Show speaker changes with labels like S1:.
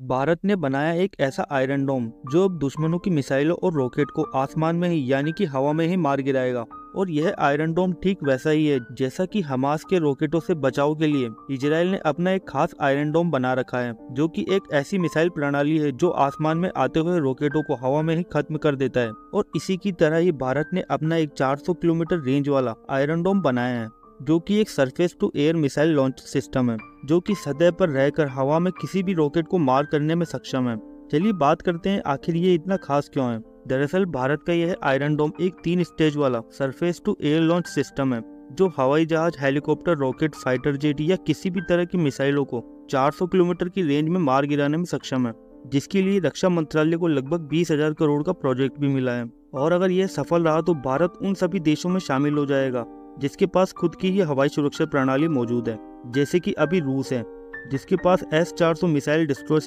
S1: भारत ने बनाया एक ऐसा आयरन डोम, जो अब दुश्मनों की मिसाइलों और रॉकेट को आसमान में ही, यानी कि हवा में ही मार गिराएगा। और यह आयरन डोम ठीक वैसा ही है, जैसा कि हमास के रॉकेटों से बचाव के लिए इजराइल ने अपना एक खास आयरन डोम बना रखा है, जो कि एक ऐसी मिसाइल प्रणाली है, जो आसमान में आते हुए रॉकेटों को हवा में ही खत्म कर देता है। और इसी की तरह ही भारत ने अपना एक 400 किलोमीटर रेंज वाला आयरन डोम बनाया है। जो कि एक surface to air missile launch system है, जो कि सतह पर रहकर हवा में किसी भी रॉकेट को मार करने में सक्षम है। चलिए बात करते हैं आखिर ये इतना खास क्यों है? दरअसल भारत का यह आयरन डोम एक तीन स्टेज वाला surface to air launch system है, जो हवाई जहाज़ हेलीकॉप्टर रॉकेट फाइटर जेट या किसी भी तरह की मिसाइलों को 400 किलोमीटर की रेंज में मार गिराने में सक्षम है, जिसके लिए रक्षा मंत्रालय को लगभग बीस हज़ार करोड़ का प्रोजेक्ट भी मिला है। और अगर यह सफल रहा तो भारत उन सभी देशों में शामिल हो जाएगा। जिसके पास खुद की ही हवाई सुरक्षा प्रणाली मौजूद है, जैसे कि अभी रूस है, जिसके पास एस चार सौ मिसाइल डिस्ट्रॉय